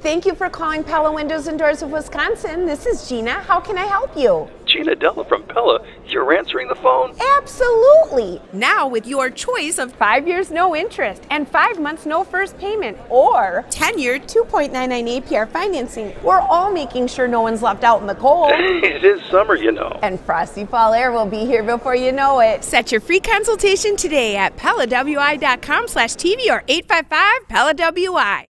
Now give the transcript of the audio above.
Thank you for calling Pella Windows and Doors of Wisconsin. This is Gina. How can I help you? Gina Della from Pella, you're answering the phone? Absolutely. Now, with your choice of Five years no interest and five months no first payment or 10 year 2.99 APR financing, we're all making sure no one's left out in the cold. it is summer, you know. and frosty fall air will be here before you know it. Set your free consultation today at PellaWI.com slash TV or 855 PellaWI.